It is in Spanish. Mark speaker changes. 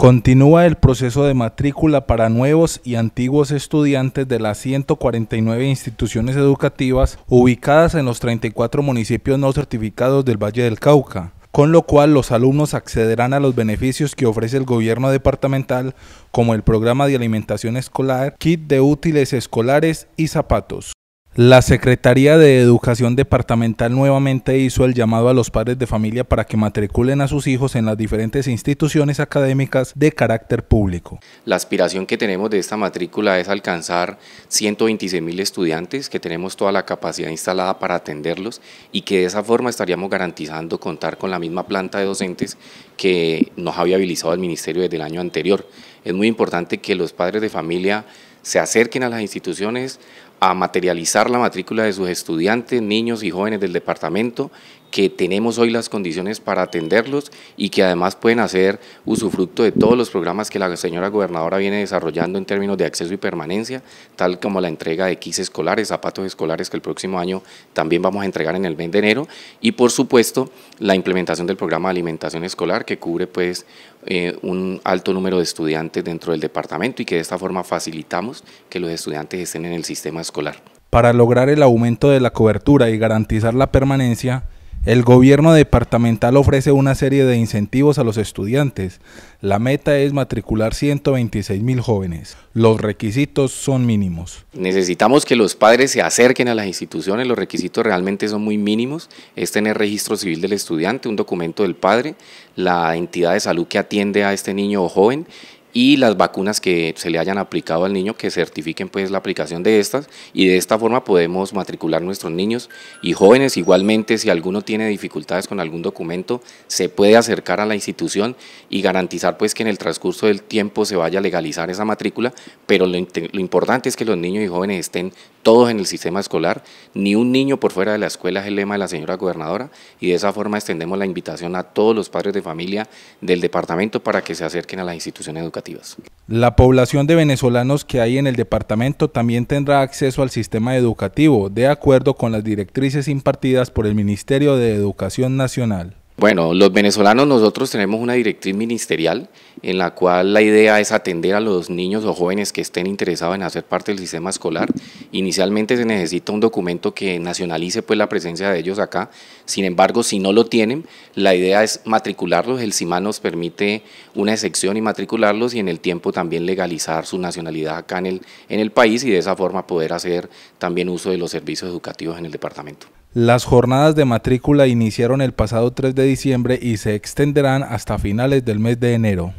Speaker 1: Continúa el proceso de matrícula para nuevos y antiguos estudiantes de las 149 instituciones educativas ubicadas en los 34 municipios no certificados del Valle del Cauca, con lo cual los alumnos accederán a los beneficios que ofrece el gobierno departamental como el programa de alimentación escolar, kit de útiles escolares y zapatos. La Secretaría de Educación Departamental nuevamente hizo el llamado a los padres de familia para que matriculen a sus hijos en las diferentes instituciones académicas de carácter público.
Speaker 2: La aspiración que tenemos de esta matrícula es alcanzar 126 mil estudiantes, que tenemos toda la capacidad instalada para atenderlos y que de esa forma estaríamos garantizando contar con la misma planta de docentes que nos ha viabilizado el Ministerio desde el año anterior. Es muy importante que los padres de familia se acerquen a las instituciones a materializar la matrícula de sus estudiantes, niños y jóvenes del departamento que tenemos hoy las condiciones para atenderlos y que además pueden hacer usufructo de todos los programas que la señora gobernadora viene desarrollando en términos de acceso y permanencia, tal como la entrega de kits escolares, zapatos escolares que el próximo año también vamos a entregar en el mes de enero y por supuesto la implementación del programa de alimentación escolar que cubre pues eh, un alto número de estudiantes dentro del departamento y que de esta forma facilitamos que los estudiantes estén en el sistema escolar.
Speaker 1: Para lograr el aumento de la cobertura y garantizar la permanencia, el gobierno departamental ofrece una serie de incentivos a los estudiantes. La meta es matricular 126 mil jóvenes. Los requisitos son mínimos.
Speaker 2: Necesitamos que los padres se acerquen a las instituciones. Los requisitos realmente son muy mínimos. Es tener registro civil del estudiante, un documento del padre, la entidad de salud que atiende a este niño o joven y las vacunas que se le hayan aplicado al niño que certifiquen pues la aplicación de estas. Y de esta forma podemos matricular nuestros niños y jóvenes. Igualmente si alguno tiene dificultades con algún documento se puede acercar a la institución y garantizar pues que en el transcurso del tiempo se vaya a legalizar esa matrícula. Pero lo, importante es que los niños y jóvenes estén todos en el sistema escolar. Ni un niño por fuera de la escuela es el lema de la señora gobernadora. Y de esa forma extendemos la invitación a todos los padres de familia del departamento para que se acerquen a las instituciones
Speaker 1: la población de venezolanos que hay en el departamento también tendrá acceso al sistema educativo, de acuerdo con las directrices impartidas por el Ministerio de Educación Nacional.
Speaker 2: Bueno, los venezolanos nosotros tenemos una directriz ministerial en la cual la idea es atender a los niños o jóvenes que estén interesados en hacer parte del sistema escolar. Inicialmente se necesita un documento que nacionalice pues la presencia de ellos acá. Sin embargo, si no lo tienen, la idea es matricularlos. El CIMA nos permite una excepción y matricularlos y en el tiempo también legalizar su nacionalidad acá en el, en el país y de esa forma poder hacer también uso de los servicios educativos en el departamento.
Speaker 1: Las jornadas de matrícula iniciaron el pasado 3 de diciembre y se extenderán hasta finales del mes de enero.